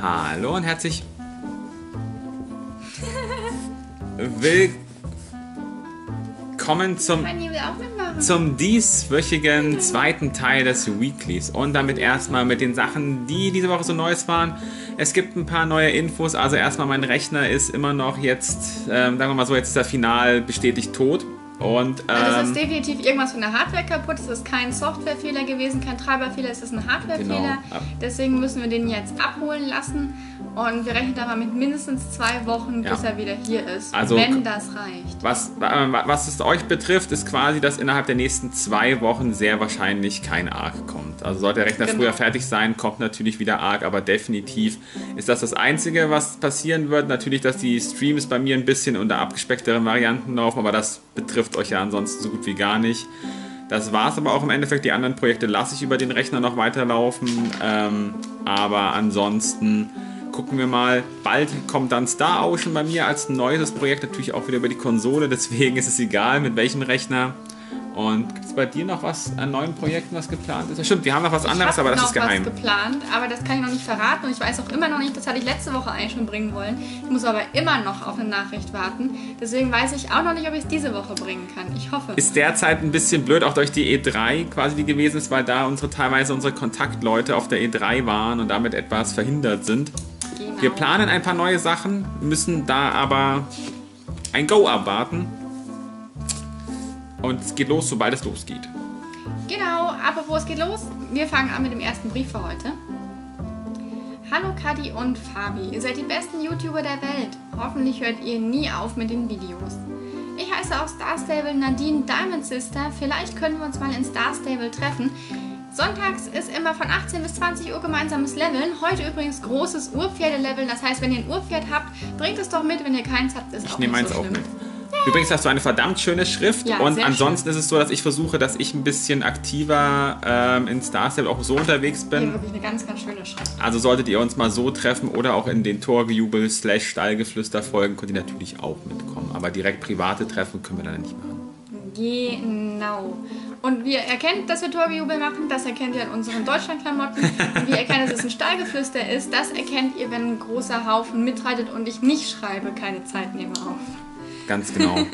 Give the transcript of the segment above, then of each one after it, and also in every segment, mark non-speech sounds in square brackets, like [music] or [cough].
Hallo und herzlich willkommen zum, zum dieswöchigen zweiten Teil des Weeklies. Und damit erstmal mit den Sachen, die diese Woche so Neues waren. Es gibt ein paar neue Infos. Also erstmal, mein Rechner ist immer noch jetzt, ähm, sagen wir mal so, jetzt ist er final bestätigt tot. Und Also das ähm, ist definitiv irgendwas von der Hardware kaputt. Es ist kein Softwarefehler gewesen, kein Treiberfehler, es ist ein Hardwarefehler. Genau. Deswegen müssen wir den jetzt abholen lassen. Und wir rechnen aber mit mindestens zwei Wochen, bis Ja. er wieder hier ist. Also- wenn das reicht. Was, äh, was es euch betrifft, ist quasi, dass innerhalb der nächsten zwei Wochen sehr wahrscheinlich kein ARC kommt. Also sollte der Rechner Genau. früher fertig sein, kommt natürlich wieder ARC, aber definitiv ist das das Einzige, was passieren wird. Natürlich, dass die Streams bei mir ein bisschen unter abgespeckteren Varianten laufen, aber das betrifft euch ja ansonsten so gut wie gar nicht. Das war es aber auch im Endeffekt. Die anderen Projekte lasse ich über den Rechner noch weiterlaufen. Ähm, aber ansonsten gucken wir mal. Bald kommt dann Star Ocean bei mir als neues Projekt, natürlich auch wieder über die Konsole. Deswegen ist es egal, mit welchem Rechner. Und gibt es bei dir noch was an neuen Projekten, was geplant ist? Ja, stimmt, wir haben noch was anderes, ich aber das noch ist geheim. was geplant, aber das kann ich noch nicht verraten und ich weiß auch immer noch nicht, das hatte ich letzte Woche eigentlich schon bringen wollen. Ich muss aber immer noch auf eine Nachricht warten. Deswegen weiß ich auch noch nicht, ob ich es diese Woche bringen kann. Ich hoffe. Ist derzeit ein bisschen blöd, auch durch die E3 quasi die gewesen ist, weil da unsere teilweise unsere Kontaktleute auf der E3 waren und damit etwas verhindert sind. Genau. Wir planen ein paar neue Sachen, müssen da aber ein Go abwarten. Und es geht los, sobald es losgeht. Genau, aber wo es geht los? Wir fangen an mit dem ersten Brief für heute. Hallo Kadi und Fabi, ihr seid die besten YouTuber der Welt. Hoffentlich hört ihr nie auf mit den Videos. Ich heiße auf Star Stable Nadine Diamond Sister. Vielleicht können wir uns mal in Star Stable treffen. Sonntags ist immer von 18 bis 20 Uhr gemeinsames Leveln. Heute übrigens großes Urpferde-Leveln. Das heißt, wenn ihr ein Urpferd habt, bringt es doch mit. Wenn ihr keins habt, ist Ich auch nehme nicht eins so auch schlimm. mit. Übrigens hast du eine verdammt schöne Schrift Ja, und ansonsten ist es so, dass ich versuche, dass ich ein bisschen aktiver ähm, in Star Stable auch so unterwegs bin. wirklich eine ganz, ganz schöne Schrift. Also solltet ihr uns mal so treffen oder auch in den Torgejubel slash Stallgeflüster folgen, könnt ihr natürlich auch mitkommen. Aber direkt private Treffen können wir dann nicht machen. Genau. Und wie ihr erkennt, dass wir Torgejubel machen, das erkennt ihr an unseren Deutschlandklamotten. Ihr erkennt, dass es ein Stallgeflüster ist, das erkennt ihr, wenn ein großer Haufen mitreitet und ich nicht schreibe, keine Zeit nehme auf. Ganz genau. [laughs]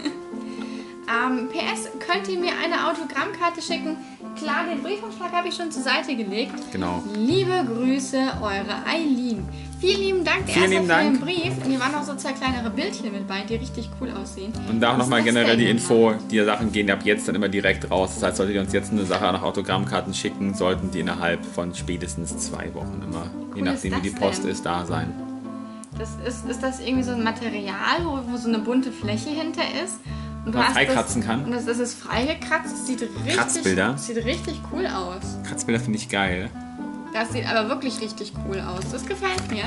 Ähm, PS, könnt ihr mir eine Autogrammkarte schicken? Klar, den Briefumschlag habe ich schon zur Seite gelegt. Genau. Liebe Grüße, eure Eileen. Vielen lieben Dank Vielen lieben erstmal für den Dank. Brief. Und hier waren noch so zwei kleinere Bildchen mit bei, die richtig cool aussehen. Und da auch Was nochmal generell die? Info, die Sachen gehen ab jetzt dann immer direkt raus. Das heißt, solltet ihr uns jetzt eine Sache nach Autogrammkarten schicken, sollten die innerhalb von spätestens zwei Wochen immer, je Cool nachdem wie die Post denn? ist, da sein. Das ist, ist das irgendwie so ein Material, wo, wo so eine bunte Fläche hinter ist? Und Man hast freikratzen das, kann? Und das, das ist freigekratzt. Das sieht richtig, Kratzbilder? das sieht richtig cool aus. Kratzbilder finde ich geil. Das sieht aber wirklich richtig cool aus. Das gefällt mir.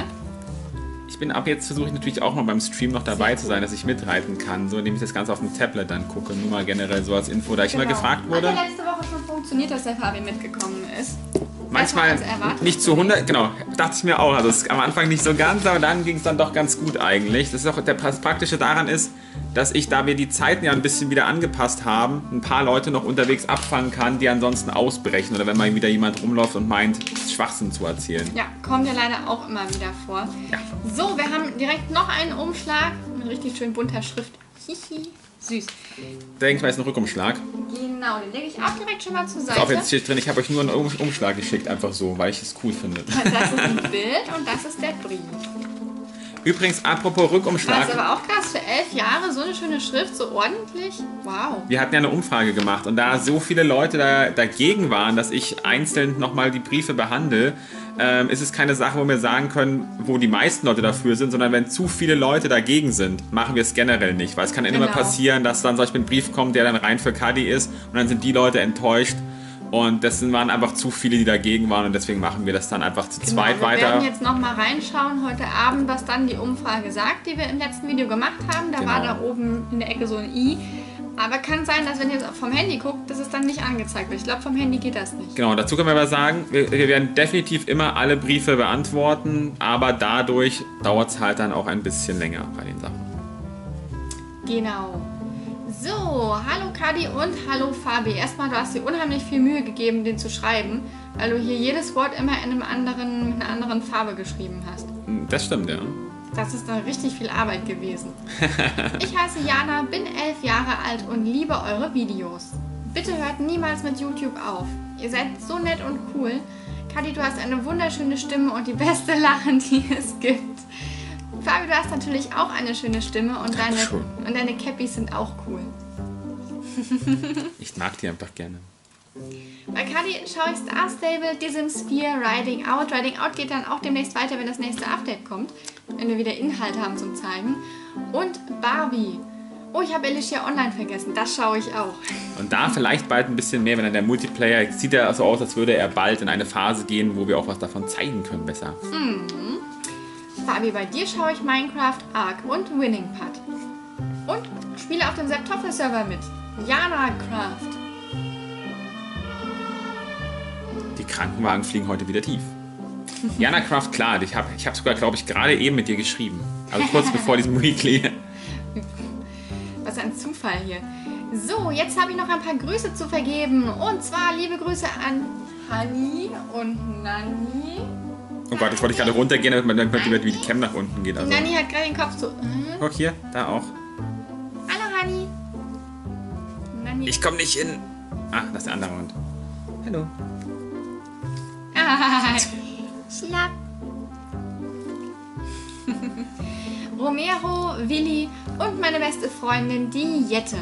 Ich bin ab jetzt versuche ich natürlich auch mal beim Stream noch dabei zu sein, dass ich mitreiten kann, so indem ich das Ganze auf dem Tablet dann gucke. Nur mal generell so als Info, da ich immer gefragt wurde. Hat ja letzte Woche schon funktioniert, dass der Fabi mitgekommen ist. Manchmal nicht zu 100, genau, dachte ich mir auch. Also am Anfang nicht so ganz, aber dann ging es dann doch ganz gut eigentlich. Das ist auch der das Praktische daran ist, dass ich, da wir die Zeiten ja ein bisschen wieder angepasst haben, ein paar Leute noch unterwegs abfangen kann, die ansonsten ausbrechen oder wenn mal wieder jemand rumläuft und meint, Schwachsinn zu erzählen. Ja, kommt ja leider auch immer wieder vor. Ja. So, wir haben direkt noch einen Umschlag mit richtig schön bunter Schrift. Hihi, süß. Denke mal, ist ein Rückumschlag. Genau, den lege ich auch direkt schon mal zur Seite. jetzt steht drin, ich habe euch nur einen Um- Umschlag geschickt, einfach so, weil ich es cool finde. Das ist ein Bild und das ist der Brief. Übrigens, apropos Das Rückumschlag. ist aber auch krass, für elf Jahre so eine schöne Schrift, so ordentlich. Wow. Wir hatten ja eine Umfrage gemacht und da so viele Leute da, dagegen waren, dass ich einzeln nochmal die Briefe behandle, ähm, ist es keine Sache, wo wir sagen können, wo die meisten Leute dafür sind, sondern wenn zu viele Leute dagegen sind, machen wir es generell nicht. Weil es kann immer Genau. passieren, dass dann zum Beispiel ein Brief kommt, der dann rein für Kadi ist und dann sind die Leute enttäuscht. Und das waren einfach zu viele, die dagegen waren und deswegen machen wir das dann einfach zu zweit Genau, wir weiter. werden jetzt nochmal reinschauen heute Abend, was dann die Umfrage sagt, die wir im letzten Video gemacht haben. Da Genau. war da oben in der Ecke so ein i. Aber kann sein, dass wenn ihr vom Handy guckt, dass es dann nicht angezeigt wird. Ich glaube, vom Handy geht das nicht. Genau, dazu können wir aber sagen, wir, wir werden definitiv immer alle Briefe beantworten, aber dadurch dauert es halt dann auch ein bisschen länger bei den Sachen. Genau. So, hallo Kadi und hallo Fabi. Erstmal, du hast dir unheimlich viel Mühe gegeben, den zu schreiben, weil du hier jedes Wort immer in einem anderen, mit einer anderen Farbe geschrieben hast. Das stimmt, ja. Das ist dann richtig viel Arbeit gewesen. [laughs] Ich heiße Jana, bin elf Jahre alt und liebe eure Videos. Bitte hört niemals mit YouTube auf. Ihr seid so nett und cool. Kadi, du hast eine wunderschöne Stimme und die beste Lachen, die es gibt. Fabi, du hast natürlich auch eine schöne Stimme und deine, und deine Cappies sind auch cool. Ich mag die einfach gerne. Bei Kadi schaue ich Star Stable, The Sims 4, Riding Out. Riding Out geht dann auch demnächst weiter, wenn das nächste Update kommt. Wenn wir wieder Inhalt haben zum Zeigen. Und Barbie. Oh, ich habe Alicia Online vergessen. Das schaue ich auch. Und da vielleicht bald ein bisschen mehr, wenn dann der Multiplayer sieht ja so aus, als würde er bald in eine Phase gehen, wo wir auch was davon zeigen können besser. Fabi, bei dir schaue ich Minecraft, Ark und Winning Putt. Und spiele auf dem Septoffel-Server mit. Jana Craft. Die Krankenwagen fliegen heute wieder tief. Jana Kraft, klar, ich habe ich hab sogar, glaube ich, gerade eben mit dir geschrieben. Also kurz [laughs] bevor diesem Weekly. Was ein Zufall hier. So, jetzt habe ich noch ein paar Grüße zu vergeben. Und zwar liebe Grüße an Hani und Nani. Oh Gott, jetzt wollte ich gerade runtergehen, damit man dann hört, wie die Cam nach unten geht. Also, Nani hat gerade den Kopf so. Äh? guck hier, da auch. Hallo Hani. Nani. Ich komme nicht in. Ah, das ist der andere Hund. Hallo. Ah, [laughs] Schlapp. Romero, Willi und meine beste Freundin, die Jette.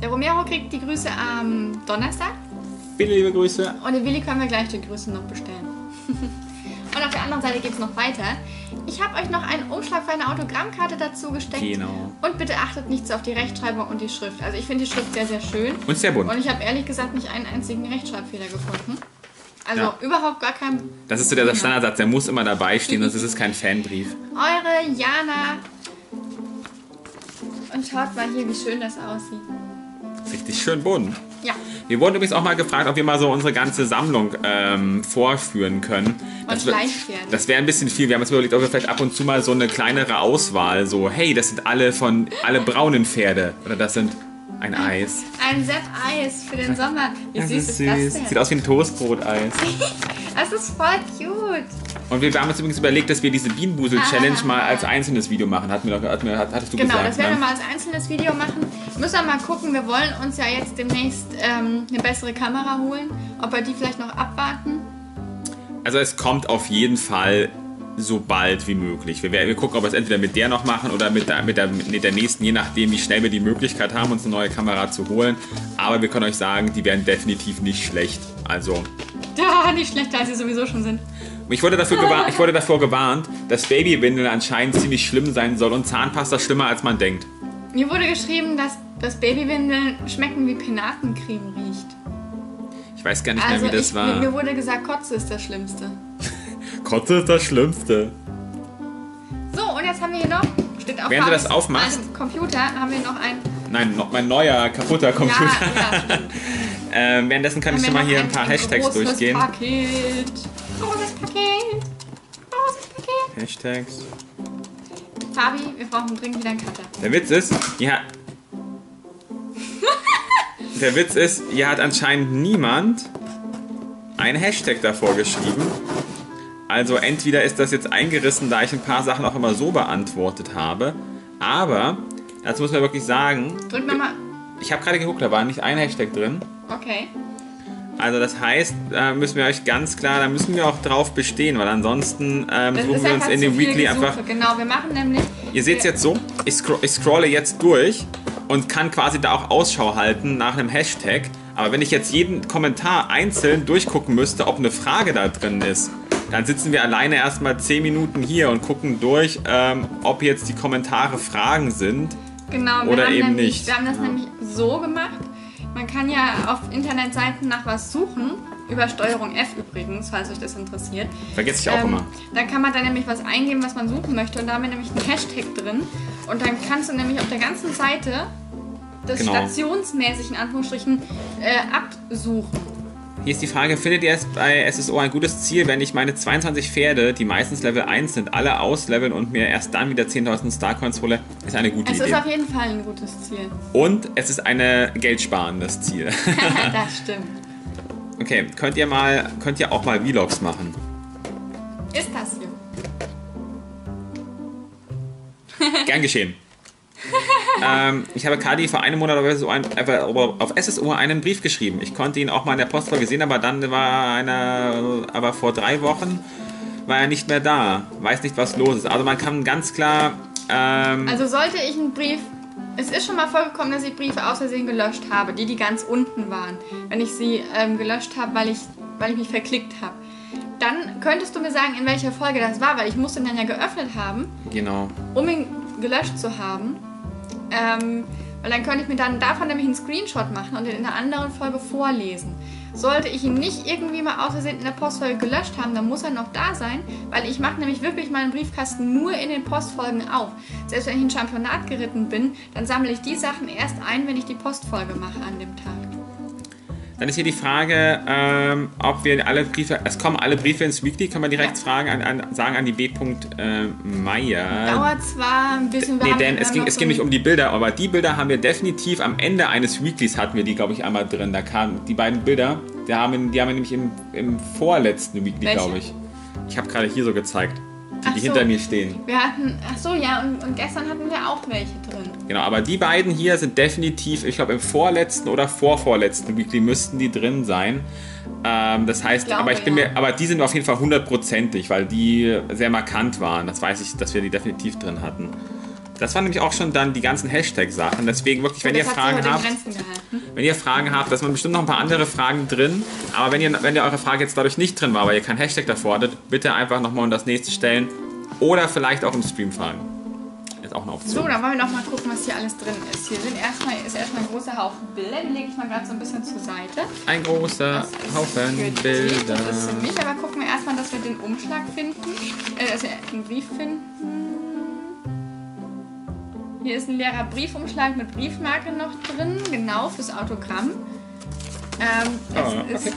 Der Romero kriegt die Grüße am Donnerstag Viele liebe Grüße. und den Willi können wir gleich die Grüße noch bestellen. [laughs] und auf der anderen Seite geht es noch weiter. Ich habe euch noch einen Umschlag für eine Autogrammkarte dazu gesteckt. Genau. Und bitte achtet nicht so auf die Rechtschreibung und die Schrift. Also ich finde die Schrift sehr, sehr schön. Und sehr bunt. Und ich habe ehrlich gesagt nicht einen einzigen Rechtschreibfehler gefunden. Also Ja. überhaupt gar kein Das ist so der Standardsatz, der muss immer dabei stehen, sonst ist es kein Fanbrief. Eure Jana. Und schaut mal hier, wie schön das aussieht. Richtig schön bunt. Ja. Wir wurden übrigens auch mal gefragt, ob wir mal so unsere ganze Sammlung ähm, vorführen können. Und werden. Das wäre ein bisschen viel. Wir haben uns überlegt, ob wir vielleicht ab und zu mal so eine kleinere Auswahl, so, hey, das sind alle von alle braunen Pferde. Oder das sind ein Eis. Ein Sepp Eis für den Sommer. Wie Das süß ist süß. das Sieht denn? aus wie ein Toastbrot-Eis. [laughs] Das ist voll cute. Und wir haben uns übrigens überlegt, dass wir diese Bienenbusel-Challenge mal als einzelnes Video machen. Hat mir doch, hat mir, hat, hattest du Genau, gesagt. das werden wir ne? mal als einzelnes Video machen. Müssen wir mal gucken. Wir wollen uns ja jetzt demnächst ähm, eine bessere Kamera holen. Ob wir die vielleicht noch abwarten. Also es kommt auf jeden Fall so bald wie möglich. Wir, wir gucken, ob wir es entweder mit der noch machen oder mit der, mit, der, mit der nächsten, je nachdem, wie schnell wir die Möglichkeit haben, uns eine neue Kamera zu holen. Aber wir können euch sagen, die werden definitiv nicht schlecht. Also, Ja, nicht schlechter, als sie sowieso schon sind. ich wurde, dafür gewarnt, ich wurde davor gewarnt, dass Babywindeln anscheinend ziemlich schlimm sein soll und Zahnpasta schlimmer, als man denkt. Mir wurde geschrieben, dass, dass Babywindeln schmecken wie Penatencreme riecht. Ich weiß gar nicht Also mehr, wie das ich, war. mir wurde gesagt, Kotze ist das Schlimmste. Kotze ist das Schlimmste. So, und jetzt haben wir hier noch, steht auf Während du das aufmachst- altem Computer, haben wir noch ein, Nein, noch mein neuer, kaputter ja, Computer. ja, stimmt. [laughs] Ähm, währenddessen kann Haben ich schon mal hier ein paar Hashtags großes durchgehen. Paket. Großes Paket. Großes Paket. Hashtags. Fabi, wir brauchen dringend wieder einen Cutter. Der Witz ist, ja. [laughs] Der Witz ist, hier hat anscheinend niemand ein Hashtag davor geschrieben. Also entweder ist das jetzt eingerissen, da ich ein paar Sachen auch immer so beantwortet habe. Aber, dazu muss man wirklich sagen, Drück nochmal. ich habe gerade geguckt, da war nicht ein Hashtag drin. Okay. Also das heißt, da müssen wir euch ganz klar, da müssen wir auch drauf bestehen, weil ansonsten ähm, suchen wir uns in dem Weekly Gesuche. einfach Genau, wir machen nämlich. Ihr seht es jetzt so, ich, scro ich scrolle jetzt durch und kann quasi da auch Ausschau halten nach einem Hashtag. Aber wenn ich jetzt jeden Kommentar einzeln durchgucken müsste, ob eine Frage da drin ist, dann sitzen wir alleine erstmal 10 Minuten hier und gucken durch, ähm, ob jetzt die Kommentare Fragen sind. Genau, wir Oder haben eben nämlich, nicht. Wir haben das Ja. nämlich so gemacht. Man kann ja auf Internetseiten nach was suchen. Über Steuerung F übrigens, falls euch das interessiert. Vergesse ich auch Ähm, immer. Dann kann man da nämlich was eingeben, was man suchen möchte. Und da haben wir nämlich einen Hashtag drin. Und dann kannst du nämlich auf der ganzen Seite das Genau. stationsmäßig in Anführungsstrichen äh, absuchen. Hier ist die Frage, findet ihr es bei SSO ein gutes Ziel, wenn ich meine 22 Pferde, die meistens Level 1 sind, alle ausleveln und mir erst dann wieder 10.000 Starcoins hole? Ist eine gute Es Idee. ist auf jeden Fall ein gutes Ziel. Und es ist ein geldsparendes Ziel. [laughs] das [laughs] stimmt. Okay, könnt ihr mal, könnt ihr auch mal Vlogs machen? Ist das so? Gern geschehen. Ähm, ich habe Kadi vor einem Monat auf SSO, SSO einen Brief geschrieben. Ich konnte ihn auch mal in der Postfolge sehen, aber dann war einer, aber vor drei Wochen war er nicht mehr da. Weiß nicht, was los ist. Also man kann ganz klar. Ähm, Also sollte ich einen Brief. Es ist schon mal vorgekommen, dass ich Briefe aus Versehen gelöscht habe, die, die ganz unten waren. Wenn ich sie ähm, gelöscht habe, weil ich, weil ich mich verklickt habe. Dann könntest du mir sagen, in welcher Folge das war, weil ich musste ihn dann ja geöffnet haben, genau. um ihn gelöscht zu haben. Ähm, weil dann könnte ich mir dann davon nämlich einen Screenshot machen und ihn in einer anderen Folge vorlesen. Sollte ich ihn nicht irgendwie mal aus Versehen in der Postfolge gelöscht haben, dann muss er noch da sein, weil ich mache nämlich wirklich meinen Briefkasten nur in den Postfolgen auf. Selbst wenn ich ein Championat geritten bin, dann sammle ich die Sachen erst ein, wenn ich die Postfolge mache an dem Tag. Dann ist hier die Frage, ähm, ob wir alle Briefe, es kommen alle Briefe ins Weekly, kann man direkt Ja. fragen, an, an, sagen an die B. Äh, Meier. Dauert zwar ein bisschen. wir Nee, denn es ging, es ging nicht um die Bilder, aber die Bilder haben wir definitiv am Ende eines Weeklys hatten wir die, glaube ich, einmal drin. Da kamen die beiden Bilder, die haben, die haben wir nämlich im, im vorletzten Weekly, glaube ich. Ich habe gerade hier so gezeigt, die, die so. hinter mir stehen. Wir hatten, ach so, ja, und, und gestern hatten wir auch welche drin. Genau, aber die beiden hier sind definitiv, ich glaube, im vorletzten oder vorvorletzten Weekly müssten die drin sein. Ähm, das heißt, glaube, aber ich bin ja. mir, aber die sind auf jeden Fall hundertprozentig, weil die sehr markant waren. Das weiß ich, dass wir die definitiv drin hatten. Das waren nämlich auch schon dann die ganzen Hashtag-Sachen. Deswegen wirklich, wenn Und ihr Fragen habt, wenn ihr Fragen habt, da sind bestimmt noch ein paar andere Fragen drin. Aber wenn ihr, wenn ihr eure Frage jetzt dadurch nicht drin war, weil ihr kein Hashtag davor hattet, bitte einfach nochmal um das nächste stellen. Oder vielleicht auch im Stream fragen. Ist auch eine Option. So, dann wollen wir noch mal gucken, was hier alles drin ist. Hier sind erstmal, ist erstmal ein großer Haufen Bilder, die lege ich mal gerade so ein bisschen zur Seite. Ein großer Haufen Bilder. Das ist für mich, aber gucken wir erstmal, dass wir den Umschlag finden. Äh, dass wir einen Brief finden. Hier ist ein leerer Briefumschlag mit Briefmarke noch drin, genau fürs Autogramm. Ähm, das, Ah, ist,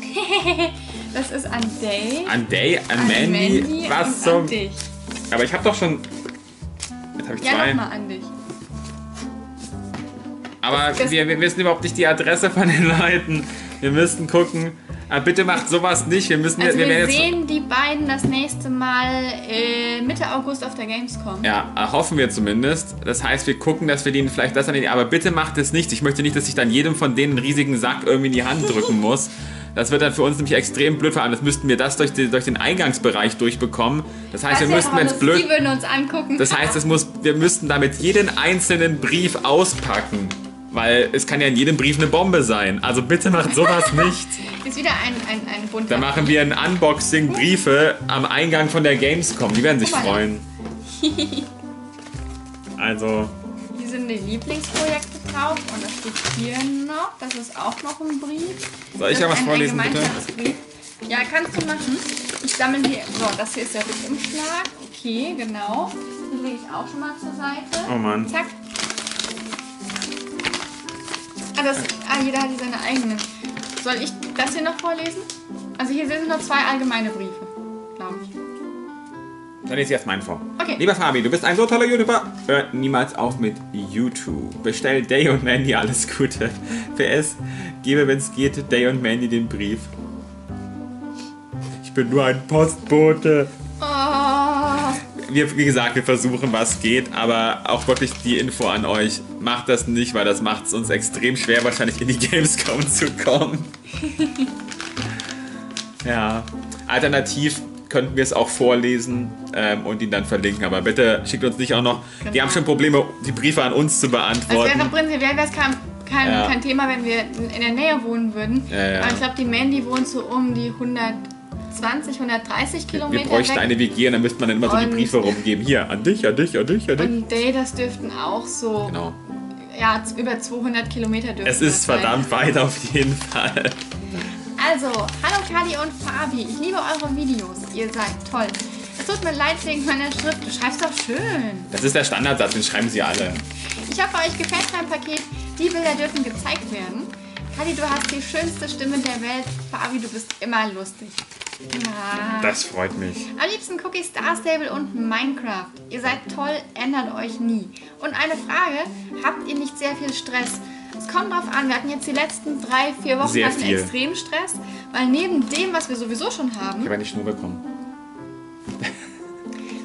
[laughs] das ist an Day, An Day, an, an Mandy, Mandy was zum. dich. Aber ich habe doch schon. Jetzt habe ich Ja, zwei. nochmal an dich. Aber Das- wir, wir wissen überhaupt nicht die Adresse von den [laughs] Leuten. Wir müssten gucken. Aber bitte macht sowas nicht. Wir müssen Also wir wir, sehen die beiden das nächste Mal äh, Mitte August auf der Gamescom. Ja, äh, hoffen wir zumindest. Das heißt, wir gucken, dass wir denen vielleicht das an den. Aber bitte macht es nicht. Ich möchte nicht, dass ich dann jedem von denen einen riesigen Sack irgendwie in die Hand drücken [laughs] muss. Das wird dann für uns nämlich extrem blöd, vor allem das müssten wir das durch, die, durch den Eingangsbereich durchbekommen. Das heißt, Das wir müssten, wenn es blöd. Die würden uns angucken. Das heißt, es muss, wir müssten damit jeden einzelnen Brief auspacken. Weil es kann ja in jedem Brief eine Bombe sein. Also bitte macht sowas [laughs] nicht. ist wieder ein, ein, ein bunter. Da machen wir ein Unboxing Briefe am Eingang von der Gamescom. Die werden sich Guck mal. freuen. [laughs] Also, Hier sind die Lieblingsprojekte drauf und das steht hier noch. Das ist auch noch ein Brief. soll ich Das ja ist was ein vorlesen, bitte? Ja, kannst du machen. Ich sammle hier. So, das hier ist der Rückumschlag. Okay, genau. Den lege ich auch schon mal zur Seite. Oh Mann. Zack. Ah, das, ah, jeder hat hier seine eigenen. Soll ich das hier noch vorlesen? Also hier sind noch zwei allgemeine Briefe, glaube ich. Dann lese ich erst meinen vor. Okay. Lieber Fabi, du bist ein so toller YouTuber. Hört niemals auf mit YouTube. Bestell Day und Mandy alles Gute. [laughs] PS, gebe, wenn es geht, Day und Mandy den Brief. Ich bin nur ein Postbote. Wir, wie gesagt, wir versuchen, was geht, aber auch wirklich die Info an euch. Macht das nicht, weil das macht es uns extrem schwer, wahrscheinlich in die Gamescom zu kommen. [laughs] ja. Alternativ könnten wir es auch vorlesen ähm, und ihn dann verlinken, aber bitte schickt uns nicht auch noch. Wir Genau. haben schon Probleme, die Briefe an uns zu es beantworten. wäre prinzipiell wär's kein, kein, Ja. kein Thema, wenn wir in der Nähe wohnen würden. Ja, ja. Aber ich glaube, die Mandy wohnt so um die 120, 130 wir Kilometer bräuchten weg. eine WG und dann müsste man dann immer so die Und- Briefe rumgeben. Hier, an dich, an dich, an dich, an dich. Und Day, das dürften auch so, Genau. ja, über 200 Kilometer dürften Es ist das sein. verdammt weit auf jeden Fall. Also, hallo Kali und Fabi. Ich liebe eure Videos. Ihr seid toll. Es tut mir leid wegen meiner Schrift. Du schreibst doch schön. Das ist der Standardsatz, den schreiben sie alle. Ich bei euch gefällt mein Paket. Die Bilder dürfen gezeigt werden. Kadi, du hast die schönste Stimme der Welt. Fabi, du bist immer lustig. Ja. Das freut mich. Am liebsten ich Star Stable und Minecraft. Ihr seid toll, ändert euch nie. Und eine Frage, habt ihr nicht sehr viel Stress? Es kommt drauf an, wir hatten jetzt die letzten drei, vier Wochen Sehr hatten viel. extrem Stress, weil neben dem, was wir sowieso schon Ich haben, habe eine Schnur bekommen.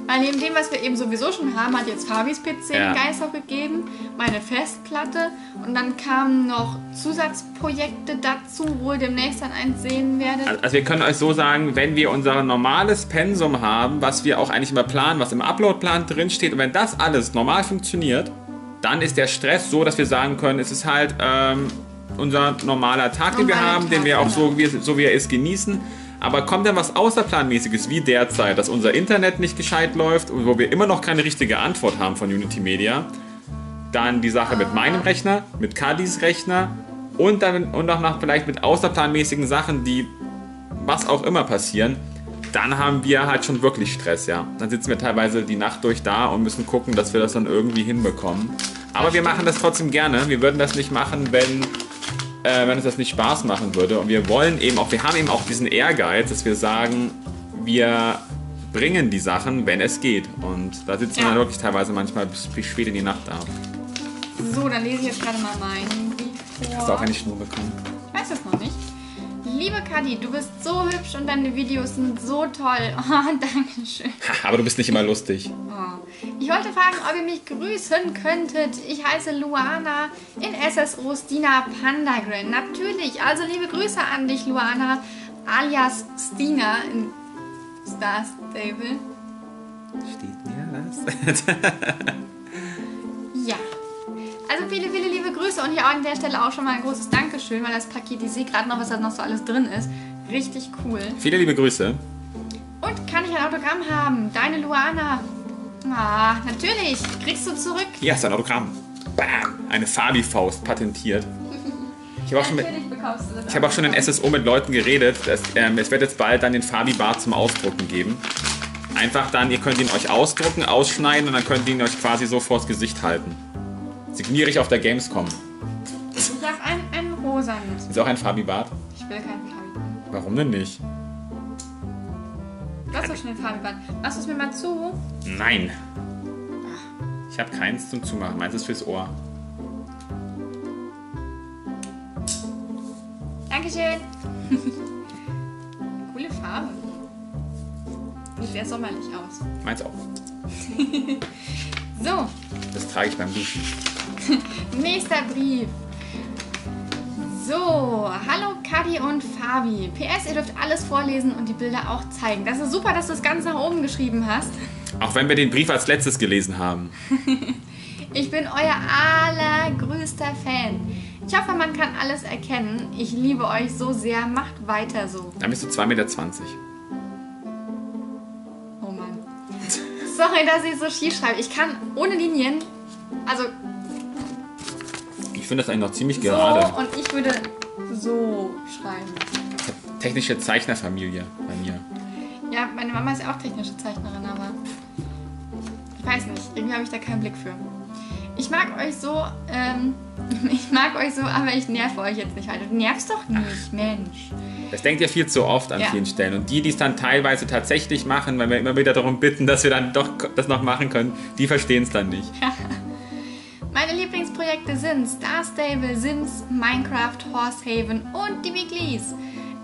Weil neben dem, was wir eben sowieso schon haben, hat jetzt Fabis PC Ja. einen Geist gegeben, meine Festplatte und dann kamen noch Zusatzprojekte dazu, wo ihr demnächst dann eins sehen werdet. Also wir können euch so sagen, wenn wir unser normales Pensum haben, was wir auch eigentlich immer planen, was im Uploadplan drinsteht, und wenn das alles normal funktioniert, dann ist der Stress so, dass wir sagen können, es ist halt ähm, unser normaler Tag, den wir haben, den Tag, wir auch genau. so wie, so wie er ist genießen. Aber kommt dann was Außerplanmäßiges wie derzeit, dass unser Internet nicht gescheit läuft und wo wir immer noch keine richtige Antwort haben von Unity Media, dann die Sache mit meinem Rechner, mit Kadis Rechner und dann und auch noch vielleicht mit außerplanmäßigen Sachen, die was auch immer passieren, dann haben wir halt schon wirklich Stress, ja. Dann sitzen wir teilweise die Nacht durch da und müssen gucken, dass wir das dann irgendwie hinbekommen. Aber wir machen das trotzdem gerne. Wir würden das nicht machen, wenn, äh, wenn uns das nicht Spaß machen würde. Und wir wollen eben auch, wir haben eben auch diesen Ehrgeiz, dass wir sagen, wir bringen die Sachen, wenn es geht. Und da sitzen Ja. wir wirklich teilweise manchmal bis, bis spät in die Nacht da. So, dann lese ich jetzt gerade mal meinen Brief vor. Hast du auch eine Schnur bekommen? Ich weiß es noch nicht. Liebe Kadi, du bist so hübsch und deine Videos sind so toll. [laughs] Oh, danke schön. Aber du bist nicht immer lustig. Ich wollte fragen, ob ihr mich grüßen könntet. Ich heiße Luana in SSO Stina Pandagrin. Natürlich, also liebe Grüße an dich, Luana, alias Stina in Star Stable. Steht mir das? [laughs] [laughs] Ja. Also viele, viele liebe Grüße und hier an der Stelle auch schon mal ein großes Dankeschön, weil das Paket, ich sehe gerade noch, was da noch so alles drin ist. Richtig cool. Viele liebe Grüße. Und kann ich ein Autogramm haben? Deine Luana. Ah, natürlich. Kriegst du zurück. Hast du ein Autogramm. Bam! Eine Fabi-Faust patentiert. Ich habe auch schon mit, ich habe auch schon in SSO mit Leuten geredet. Das, ähm, es wird jetzt bald dann den Fabi-Bart zum Ausdrucken geben. Einfach dann, ihr könnt ihn euch ausdrucken, ausschneiden und dann könnt ihr ihn euch quasi so vors Gesicht halten. Signiere ich auf der Gamescom. Ich habe einen, einen rosanen. Ist auch ein Fabi-Bart? Ich will keinen Fabi. Warum denn nicht? Hast doch schon den Fabi-Band. Machst du es mir mal zu? Nein. Ich habe keins zum Zumachen. Meins ist fürs Ohr. Dankeschön. [laughs] Coole Farbe. Sieht sehr sommerlich aus. Meins auch. [laughs] So, Das trage ich beim Duschen. [laughs] nächster Brief. So, hallo Kadi und Fabi. PS, ihr dürft alles vorlesen und die Bilder auch zeigen. Das ist super, dass du es ganz nach oben geschrieben hast. Auch wenn wir den Brief als letztes gelesen haben. [laughs] Ich bin euer allergrößter Fan. Ich hoffe, man kann alles erkennen. Ich liebe euch so sehr. Macht weiter so. Dann bist du 2,20 Meter. Oh Mann. Sorry, dass ich so schief schreibe. Ich kann ohne Linien, also finde das eigentlich noch ziemlich so gerade. und ich würde so schreiben. Technische Zeichnerfamilie bei mir. Ja, meine Mama ist ja auch technische Zeichnerin, aber ich weiß nicht. Irgendwie habe ich da keinen Blick für. Ich mag euch so, ähm, [laughs] ich mag euch so, aber ich nerve euch jetzt nicht weiter. Du nervst doch nicht, Mensch. Das denkt ihr viel zu oft an Ja. vielen Stellen. Und die, die es dann teilweise tatsächlich machen, weil wir immer wieder darum bitten, dass wir dann doch das noch machen können, die verstehen es dann nicht. Meine Lieblingsprojekte sind Star Stable, Sims, Minecraft, Horsehaven und die Weeklies.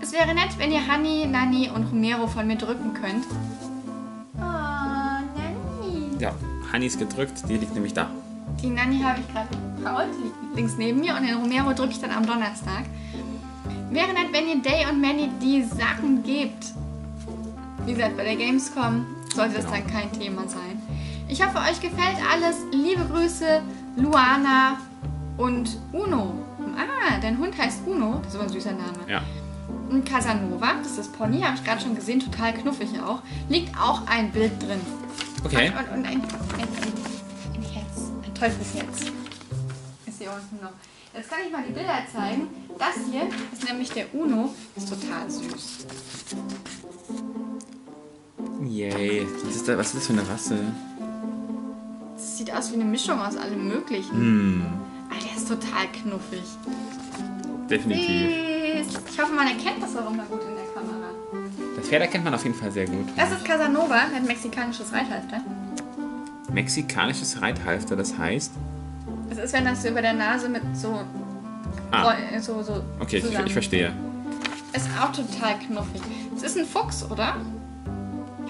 Es wäre nett, wenn ihr Honey, Nani und Romero von mir drücken könnt. Oh, Nani. Ja, Hanni ist gedrückt, die liegt nämlich da. Die Nani habe ich gerade gekraut, die liegt links neben mir und den Romero drücke ich dann am Donnerstag. Wäre nett, wenn ihr Day und Manny die Sachen gebt. Wie gesagt, bei der Gamescom sollte das Genau. dann kein Thema sein. Ich hoffe, euch gefällt alles. Liebe Grüße, Luana und Uno. Ah, dein Hund heißt Uno. Das ist aber ein süßer Name. Ja. Und Casanova, das ist Pony, habe ich gerade schon gesehen, total knuffig auch. Liegt auch ein Bild drin. Okay. Und, und ein, ein, ein, ein Herz, ein Teufelsherz. Ist hier unten noch. Jetzt kann ich mal die Bilder zeigen. Das hier ist nämlich der Uno. Ist total süß. Yay. Was ist, da, was ist das für eine Rasse? Das sieht aus wie eine Mischung aus allem Möglichen. Hm. Ah, der ist total knuffig. Definitiv. Ich hoffe, man erkennt das auch immer gut in der Kamera. Das Pferd erkennt man auf jeden Fall sehr gut. Das ist Casanova, ein mexikanisches Reithalfter. Mexikanisches Reithalfter, das heißt. Das ist, wenn das über der Nase mit so. Ah, so, so okay, ich, ich verstehe. Ist auch total knuffig. Es ist ein Fuchs, oder?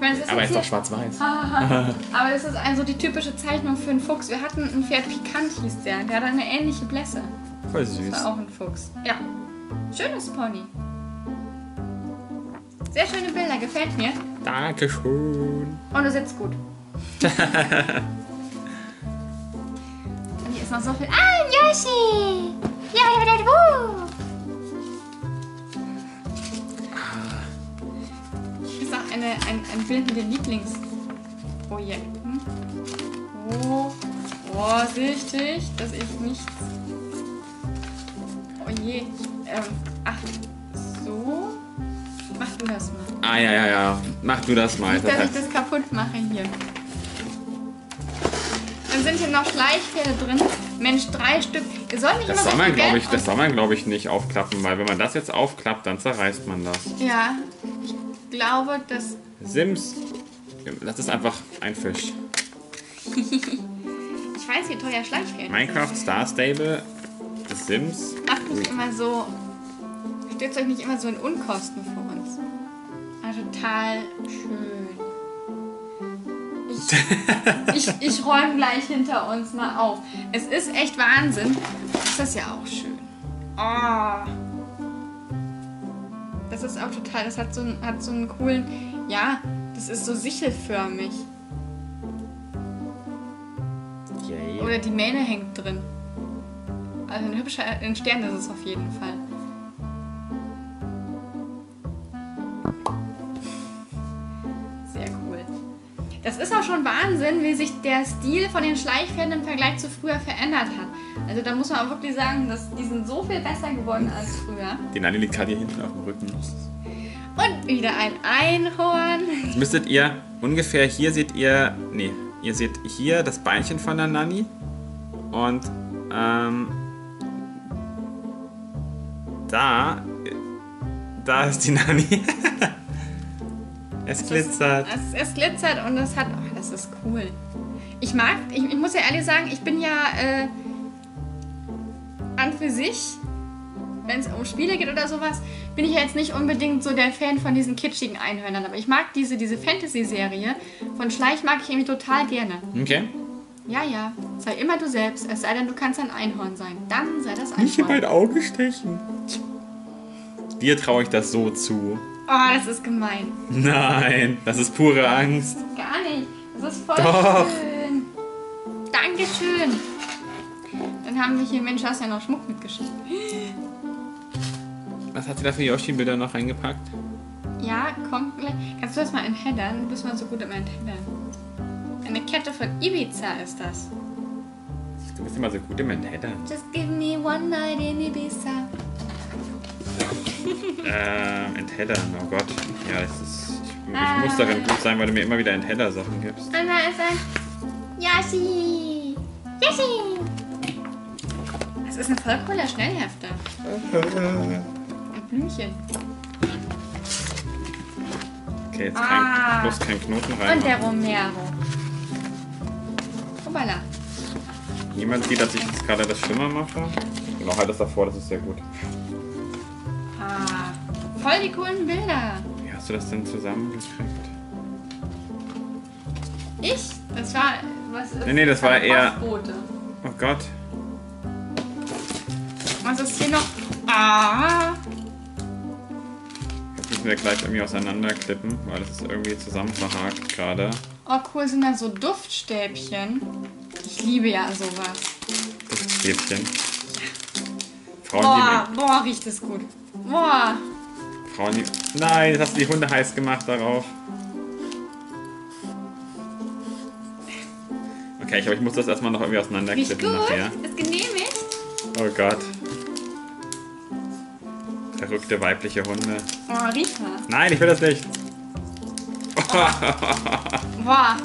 Ich meine, es ist Aber er ein ist doch schwarz-weiß. [laughs] Aber das ist ein, so die typische Zeichnung für einen Fuchs. Wir hatten ein Pferd Pikant, hieß der. Der hatte eine ähnliche Blässe. Voll Das süß. war auch ein Fuchs. Ja. Schönes Pony. Sehr schöne Bilder, gefällt mir. Dankeschön. Und du sitzt gut. [laughs] Und hier ist noch so viel. Ah, Yoshi! Mit den Lieblingsprojekten. Oh, vorsichtig, dass ich nichts. Oh je. Ähm, ach, so. Mach du das mal. Ah, ja, ja, ja. Mach du das mal. Nicht, Das dass ich das kaputt mache hier. Dann sind hier noch Schleichpferde drin. Mensch, drei Stück. Ihr sollt nicht das soll so man, glaube ich, das soll man, glaube ich, nicht aufklappen, weil wenn man das jetzt aufklappt, dann zerreißt man das. Ja, ich glaube, dass. Sims, das ist einfach ein Fisch. Ich weiß, wie teuer Schleichpferde Minecraft Star Stable, Sims. Macht nicht immer so. Stürzt euch nicht immer so in Unkosten vor uns. Ah, total schön. Ich, ich, ich räume gleich hinter uns mal auf. Es ist echt Wahnsinn. Das ist ja auch schön. Oh. Das ist auch total. Das hat so, einen- hat so einen coolen. Ja, das ist so sichelförmig. Yay. Oder die Mähne hängt drin. Also ein hübscher ein Stern ist es auf jeden Fall. Sehr cool. Das ist auch schon Wahnsinn, wie sich der Stil von den Schleichpferden im Vergleich zu früher verändert hat. Also da muss man auch wirklich sagen, dass die sind so viel besser geworden als früher. Die Nani liegt gerade hier hinten auf dem Rücken. Und wieder ein Einhorn. Jetzt müsstet ihr ungefähr hier seht ihr, nee, ihr seht hier das Beinchen von der Nanny und ähm, da, da ist die Nanny. [laughs] es glitzert. Es, es glitzert und es hat. Oh, das ist cool. Ich mag, ich, ich muss ja ehrlich sagen, ich bin ja äh, an für sich, wenn es um Spiele geht oder sowas, bin ich ja jetzt nicht unbedingt so der Fan von diesen kitschigen Einhörnern. Aber ich mag diese, diese Fantasy-Serie von Schleich mag ich irgendwie total gerne. Okay. Ja, ja. Sei immer du selbst, es sei denn, du kannst ein Einhorn sein. Dann sei das Nicht in Einhorn. mein Auge stechen. Dir traue ich das so zu. Oh, das ist gemein. Nein, das ist pure Angst. Gar nicht. Das ist voll Doch. schön. Dankeschön. Dann haben wir hier, Mensch, hast ja noch Schmuck mitgeschickt. Was hat sie da für Yoshi-Bilder noch reingepackt? Ja, komm, gleich. Kannst du das mal entheddern? Du bist mal so gut im Entheddern. Eine Kette von Ibiza ist das. Du bist immer so gut im Entheddern. Just give me one night in Ibiza. [laughs] Ähm, Entheddern, oh Gott. Ja, das ist. Ich, Ah. ich muss darin gut sein, weil du mir immer wieder Entheader-Sachen gibst. Und da ist ein Yoshi. Yoshi. Das ist ein voll cooler Schnellhefter. [laughs] Blümchen. Okay, jetzt Ah. kein, bloß kein Knoten rein. Und der Romero. Hoppala. Niemand sieht, dass ich jetzt gerade das schlimmer mache. Genau, halt das davor, das ist sehr gut. Ah, voll die coolen Bilder. Wie hast du das denn zusammengekriegt? Ich? Das war. Was ist Nee, nee, das war eher- Postbote. Oh Gott. Was ist hier noch? Ah! Das müssen wir gleich irgendwie auseinanderklippen, weil das ist irgendwie zusammen verhakt gerade. Oh, cool, sind da so Duftstäbchen. Ich liebe ja sowas. Das Stäbchen. Frauen Boah, lieben, boah, riecht es gut. Boah. Frauen lieben. Nein, jetzt hast du die Hunde heiß gemacht darauf. Okay, ich glaube, ich muss das erstmal noch irgendwie auseinanderklippen nachher. Ist genehmigt. Oh Gott. Verrückte weibliche Hunde. Oh, riech mal. Nein, ich will das nicht. [laughs] Boah,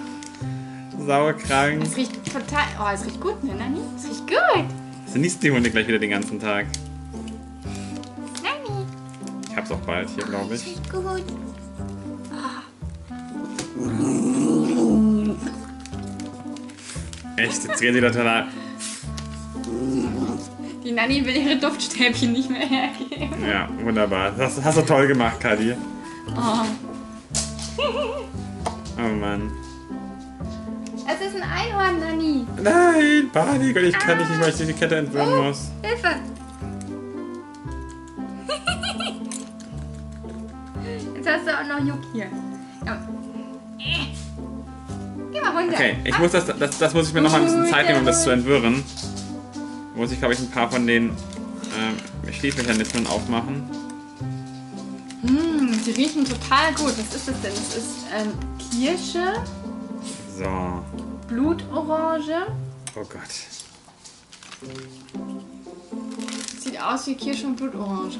Sauerkrank. es riecht total. Oh, es riecht gut, ne, Nani? Es riecht gut. Sie nießen die Hunde gleich wieder den ganzen Tag. hab's auch bald hier, glaube ich. Schmeckt gut. Echt, jetzt drehen sie da total. Die Nanny will ihre Duftstäbchen nicht mehr hergeben. [laughs] Ja, wunderbar. Das hast du toll gemacht, Kadi. Oh. Oh Mann. Es ist ein Einhorn, Nanny. Nein, Panik. Und ich kann nicht, weil ich die Kette entwirren Oh, muss. Hilfe. [laughs] Jetzt hast du auch noch Juck hier. Ja. Geh mal runter. Okay, ich muss das, das, das muss ich mir noch mal ein bisschen Zeit nehmen, um das zu entwirren. Muss ich, glaube ich, ein paar von den Stiefmechanismen aufmachen. Mm, die riechen total gut. Was ist das denn? Das ist ähm, Kirsche, So. Blutorange. Oh Gott. Sieht aus wie Kirsche und Blutorange.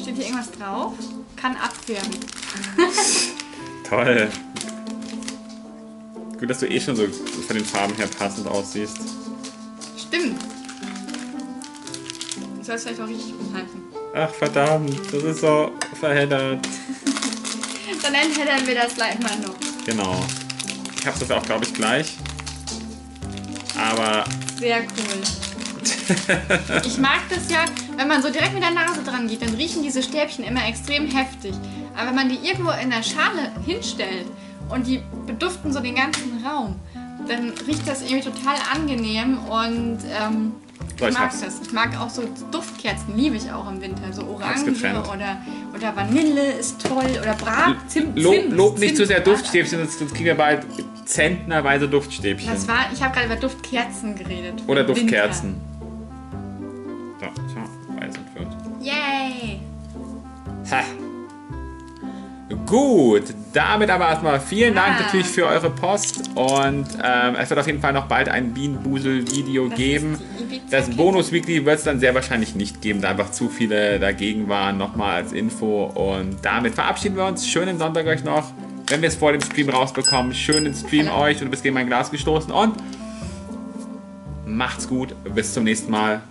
Steht hier irgendwas drauf? Kann abfärben. [laughs] Toll. Gut, dass du eh schon so von den Farben her passend aussiehst. Stimmt. Ich soll es vielleicht auch richtig umhalten. Ach verdammt, das ist so verheddert. [laughs] Dann entheddern wir das gleich mal noch. Genau. Ich habe das auch, glaube ich, gleich. Aber Sehr cool. [laughs] Ich mag das ja, wenn man so direkt mit der Nase dran geht, dann riechen diese Stäbchen immer extrem heftig. Aber wenn man die irgendwo in der Schale hinstellt und die beduften so den ganzen Raum, dann riecht das irgendwie total angenehm und ähm, So, ich ich mag das. Ich mag auch so Duftkerzen, liebe ich auch im Winter. So Orange oder, oder Vanille ist toll oder Brat, Zimt. lob, Zimt, lob nicht Zimt, zu sehr. Duftstäbchen, sonst kriegen wir bald zentnerweise Duftstäbchen. Das war, ich habe gerade über Duftkerzen geredet. Oder Im Winter. Duftkerzen. So, schau, weiß entwirrt. Yay! Ha. Gut, damit aber erstmal vielen Dank Ah. natürlich für eure Post und ähm, es wird auf jeden Fall noch bald ein Bienenbusel-Video geben. Das. Bonus-Weekly wird es dann sehr wahrscheinlich nicht geben, da einfach zu viele dagegen waren. Nochmal als Info und damit verabschieden wir uns. Schönen Sonntag euch noch. Wenn wir es vor dem Stream rausbekommen, schönen Stream Hallo. euch und du bist gegen mein Glas gestoßen und macht's gut. Bis zum nächsten Mal.